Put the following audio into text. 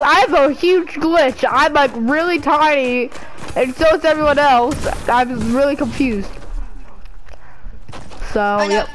I have a huge glitch. I'm like really tiny, and so is everyone else. I'm really confused. So, yep.